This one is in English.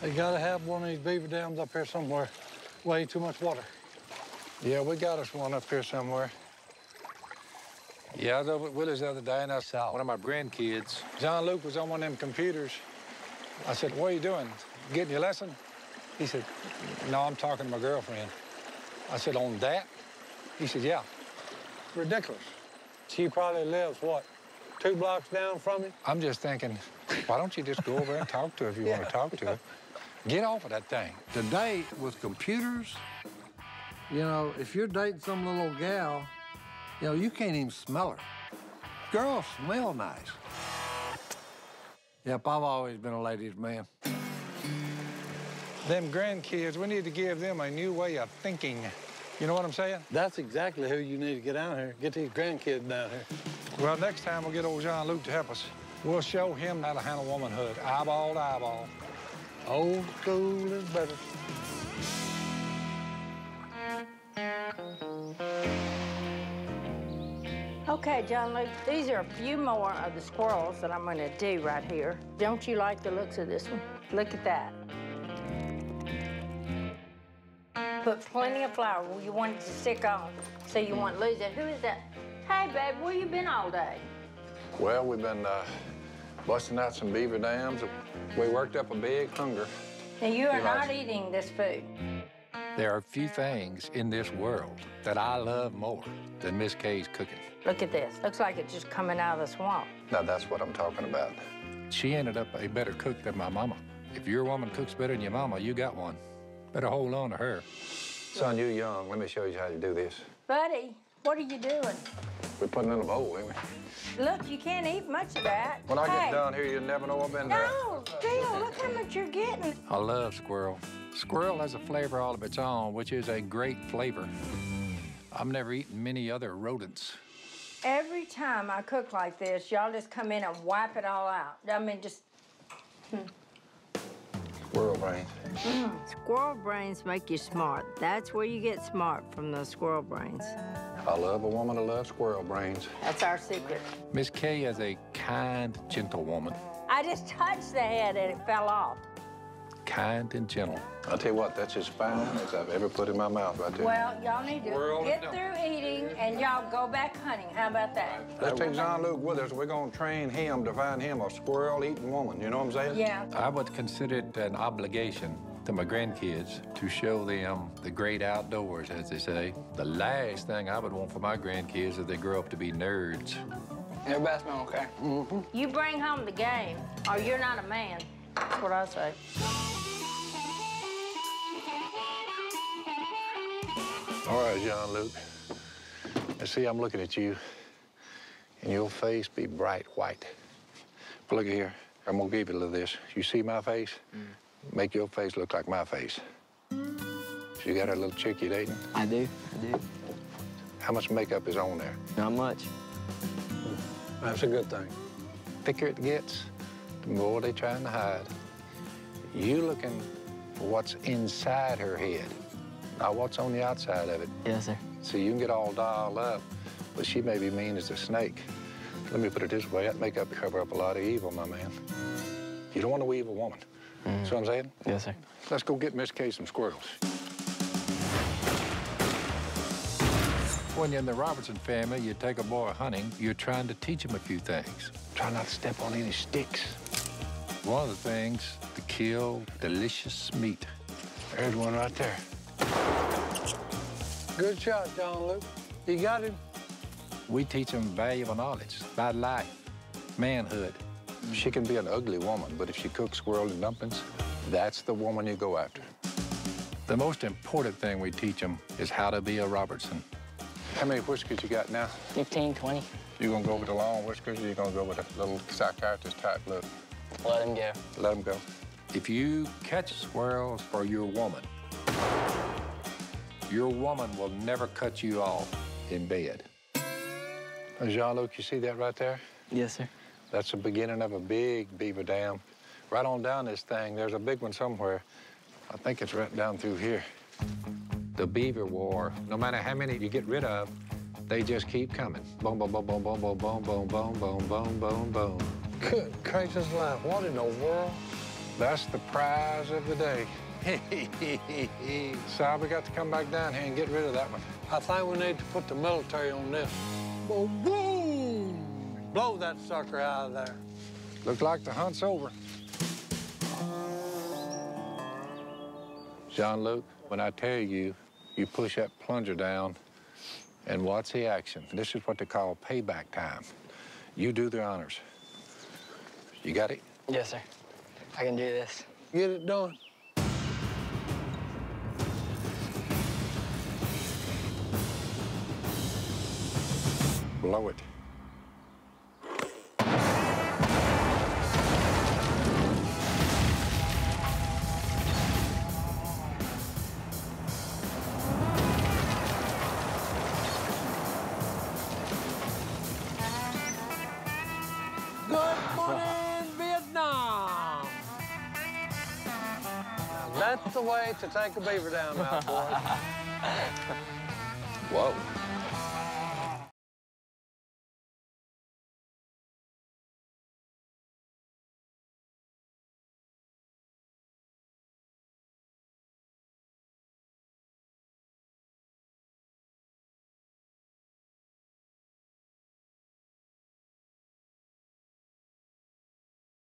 They gotta have one of these beaver dams up here somewhere. Way too much water. Yeah, we got us one up here somewhere. Yeah, I was over at Willie's the other day, and I saw one of my grandkids. John Luke was on one of them computers. I said, what are you doing? Getting your lesson? He said, no, I'm talking to my girlfriend. I said, on that? He said, yeah. Ridiculous. She probably lives, what, two blocks down from me? I'm just thinking, why don't you just go over and talk to her if you Yeah. want to talk to her? Get off of that thing. Today, with computers, you know, if you're dating some little gal, you know, you can't even smell her. Girls smell nice. Yep, I've always been a ladies' man. Them grandkids, we need to give them a new way of thinking. You know what I'm saying? That's exactly who you need to get down here. Get these grandkids down here. Well, next time we'll get old John Luke to help us. We'll show him how to handle womanhood, eyeball to eyeball. Old school is better. Okay, John Luke, these are a few more of the squirrels that I'm going to do right here. Don't you like the looks of this one? Look at that. Put plenty of flour you want it to stick on, so you won't lose it. Who is that? Hey, babe, where you been all day? Well, we've been uh, busting out some beaver dams. We worked up a big hunger. Now, you are not eating this food. There are few things in this world that I love more than Miss Kay's cooking. Look at this. Looks like it's just coming out of the swamp. Now, that's what I'm talking about. She ended up a better cook than my mama. If your woman cooks better than your mama, you got one. Better hold on to her. Son, you're young. Let me show you how to do this. Buddy, what are you doing? We're putting in a bowl, ain't we? Look, you can't eat much of that. When I Hey, get done here, you'll never know I've been there. No, still, look how much you're getting. I love squirrel. Squirrel has a flavor all of its own, which is a great flavor. I've never eaten many other rodents. Every time I cook like this, y'all just come in and wipe it all out. I mean, just Squirrel brains. Mm. Squirrel brains make you smart. That's where you get smart from those squirrel brains. I love a woman that loves squirrel brains. That's our secret. Miss Kay is a kind, gentle woman. I just touched the head and it fell off. Kind and gentle. I'll tell you what, that's as fine as I've ever put in my mouth right there. Well, y'all need to Squirrel get and- through eating and y'all go back hunting. How about that? Let's take John Luke with us. We're gonna train him to find him a squirrel-eating woman. You know what I'm saying? Yeah. I would consider it an obligation to my grandkids to show them the great outdoors, as they say. The last thing I would want for my grandkids is they grow up to be nerds. Everybody's been okay. Mm-hmm. You bring home the game or you're not a man. That's what I say. All right, John Luke. Let's see, I'm looking at you, and your face be bright white. But look at here. I'm gonna give you a little of this. You see my face? Mm. Make your face look like my face. So you got a little chick you dating? I do. I do. How much makeup is on there? Not much. That's a good thing. Thicker it gets, the more they're trying to hide. You looking for what's inside her head, not what's on the outside of it. Yes, sir. So you can get all dialed up, but she may be mean as a snake. Let me put it this way, that makeup cover up a lot of evil, my man. You don't want to weave a woman. See what I'm saying? Yes, sir. Let's go get Miss Kay some squirrels. When you're in the Robertson family, you take a boy hunting, you're trying to teach him a few things. Try not to step on any sticks. One of the things, to kill delicious meat. There's one right there. Good shot, John Luke. You got him? We teach them valuable knowledge about life, manhood. She can be an ugly woman, but if she cooks squirrel and dumplings, that's the woman you go after. The most important thing we teach them is how to be a Robertson. How many whiskers you got now? 15, 20. You gonna go with the long whiskers, or you gonna go with a little psychiatrist type look? Let him go. Let them go. If you catch squirrels for your woman, your woman will never cut you off in bed. Uh, John Luke, you see that right there? Yes, sir. That's the beginning of a big beaver dam. Right on down this thing, there's a big one somewhere. I think it's right down through here. The beaver war, no matter how many you get rid of, they just keep coming. Boom, boom, boom, boom, boom, boom, boom, boom, boom, boom, boom, boom, boom. Good gracious life, what in the world? That's the prize of the day. So we got to come back down here and get rid of that one. I think we need to put the military on this. Boom, boom! Blow that sucker out of there. Look like the hunt's over. John Luke, when I tell you, you push that plunger down and watch the action. This is what they call payback time. You do the honors. You got it? Yes, sir. I can do this. Get it done. Blow it. That's the way to take a beaver down now, boys. Whoa.